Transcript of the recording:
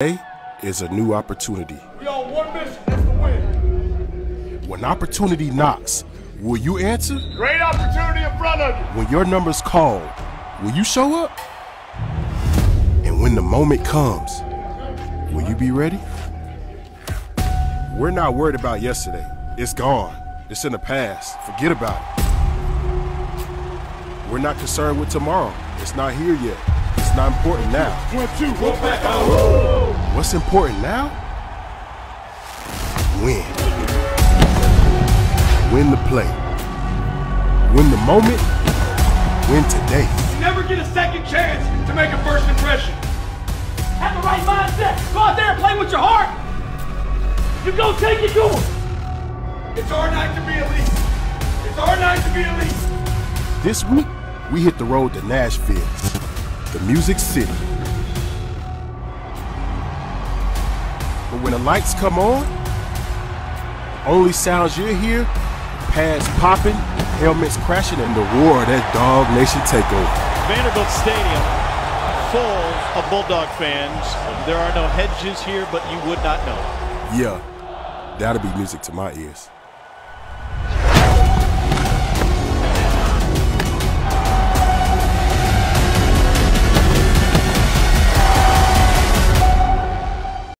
Today is a new opportunity. We on one mission, that's to win. When opportunity knocks, will you answer? Great opportunity in front of you. When your number's called, will you show up? And when the moment comes, will you be ready? We're not worried about yesterday. It's gone. It's in the past. Forget about it. We're not concerned with tomorrow. It's not here yet. Not important now. One, two, roll back out. What's important now? Win. Win the play. Win the moment. Win today. You never get a second chance to make a first impression. Have the right mindset. Go out there and play with your heart. You go take it to him. It's our night to be elite. It's our night to be elite. This week, we hit the road to Nashville, the Music City. But when the lights come on, only sounds you hear, pads popping, helmets crashing, and the roar of that Dawg Nation takeover. Vanderbilt Stadium full of Bulldog fans. There are no hedges here, but you would not know. Yeah, that'll be music to my ears.